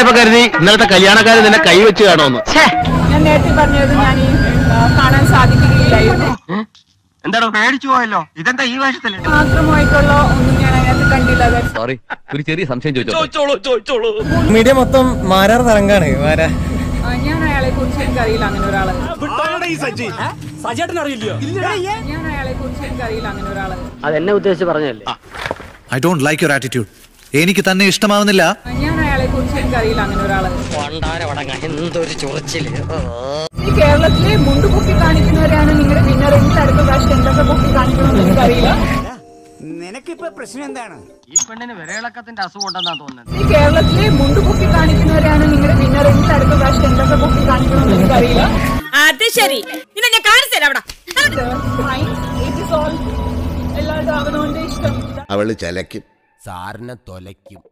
വൈകുന്നേരമായപ്പോ കരുതി ഇന്നലത്തെ കല്യാണക്കാരൻ നിന്നെ കൈവച്ച് കാണുമെന്ന്. ഞാൻ നേരത്തെ പറഞ്ഞത് ഞാൻ ഈ കാണാൻ സാധിക്കുകയില്ലായിരുന്നു. എന്താണോ പേടിച്ചു പോയല്ലോ. ഇതെന്താ ഈ മാത്രമായിട്ടുള്ള ഒന്നും ഞാൻ അതിനകത്ത് കണ്ടില്ല. സോറി ഒരു ചെറിയ സംശയം ചോദിച്ചോളൂ മീഡിയ മൊത്തം മാരാർ തരംഗാണ്. മാരാ. ഞാൻ അയാളെ കുറിച്ച് എനിക്കറിയില്ല അങ്ങനെ ഒരാൾ. ഞാൻ അയാളെ കുറിച്ച് എനിക്കറിയില്ല അങ്ങനെ ഒരാൾ. അതെന്നെ ഉദ്ദേശിച്ച് പറഞ്ഞല്ലേ I don't like your attitude എനിക്ക് തന്നെ ഇഷ്ടമാവുന്നില്ല. ഞാൻ അയാളെ കുറിച്ച് എനിക്കറിയില്ല അങ്ങനെ ഒരാൾ. എന്തൊരു ചൊറിച്ചിൽ. ഈ കേരളത്തിലെ മുണ്ട് പൊക്കി കാണിക്കുന്നവരാണ് നിങ്ങളുടെ വിന്നറെങ്കിൽ അടുത്ത പ്രാവശ്യം എന്തൊക്കെ പൊക്കി കാണിക്കണമെന്ന് എനിക്കറിയില്ല. നിനക്കിപ്പോ പ്രശ്നം എന്താണ്? ഈ പെണ്ണിന് വിരയിളക്കത്തിന്റെ അസുഖം ഉണ്ടെന്നാ തോന്നുന്നത്. ഈ കേരളത്തിലെ മുണ്ട് പൊക്കി കാണിക്കുന്നവരാണ് നിങ്ങളുടെ വിന്നറെങ്കിൽ അടുത്ത പ്രാവശ്യം എന്തൊക്കെ പൊക്കി കാണിക്കണമെന്ന് എനിക്കറിയില്ല. അത് ശരി. ഇന്ന് ഞാൻ കാണിച്ചു തരാം അവിടെ. ഇഷ്ടം. അവൾ ചലക്കും സാറിനെ തൊലയ്ക്കും.